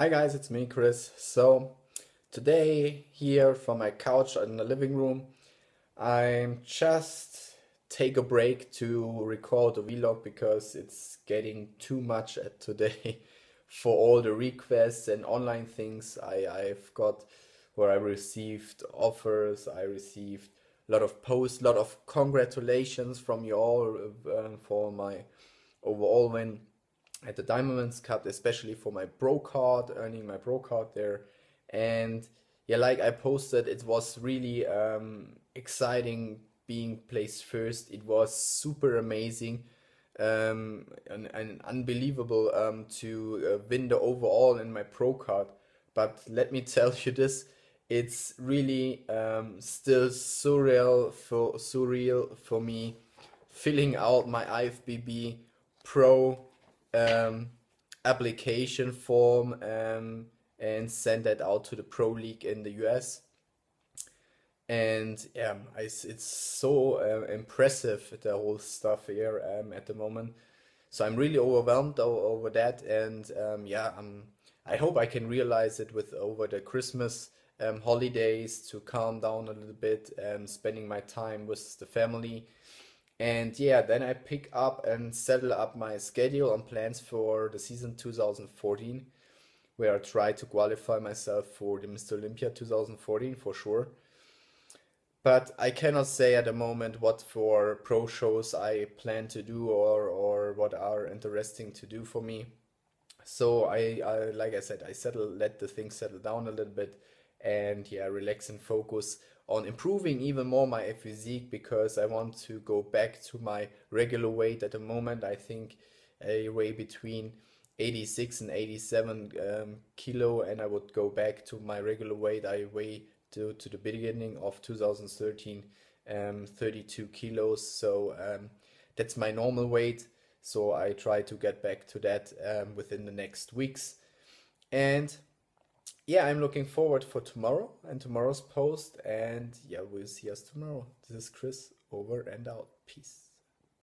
Hi guys, it's me, Chris. So, today, here from my couch in the living room, I'm just take a break to record a vlog because it's getting too much at today for all the requests and online things I, I've got where I received offers, I received a lot of posts, a lot of congratulations from you all uh, for my overall win at the Diamond's Cup, especially for my pro card, earning my pro card there. And yeah, like I posted, it was really um, exciting being placed first. It was super amazing um, and, and unbelievable um, to uh, win the overall in my pro card. But let me tell you this, it's really um, still surreal for surreal for me filling out my IFBB Pro um, application form um, and send that out to the Pro League in the US. And yeah, I, it's so uh, impressive the whole stuff here um, at the moment. So I'm really overwhelmed over that, and um, yeah, I'm, I hope I can realize it with over the Christmas um, holidays to calm down a little bit, and spending my time with the family and yeah, then I pick up and settle up my schedule and plans for the season 2014, where I try to qualify myself for the Mr. Olympia 2014 for sure. But I cannot say at the moment what for pro shows I plan to do or, or what are interesting to do for me. So I, I like I said, I settle let the things settle down a little bit and yeah, relax and focus on improving even more my physique because I want to go back to my regular weight at the moment. I think a weigh between 86 and 87 um, kilo, and I would go back to my regular weight. I weigh to, to the beginning of 2013 um, 32 kilos, so um, that's my normal weight. So I try to get back to that um, within the next weeks. And yeah, I'm looking forward for tomorrow and tomorrow's post. And yeah, we'll see us tomorrow. This is Chris, over and out. Peace.